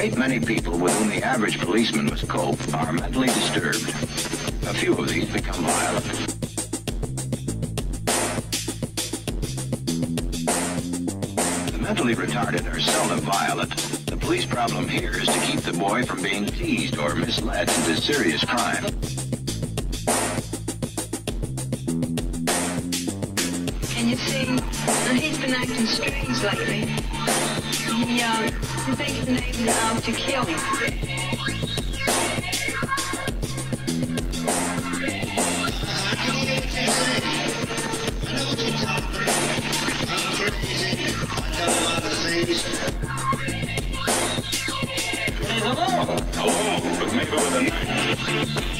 great many people with whom the average policeman must cope are mentally disturbed. A few of these become violent. The mentally retarded are seldom violent. The police problem here is to keep the boy from being teased or misled into serious crime. Can you see, he's been acting strange lately. Uh, the neighbors are out to kill him. Hello, but maybe with a knife.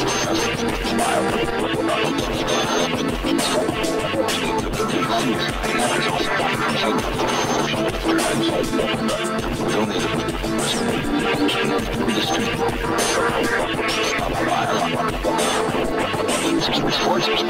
Forces.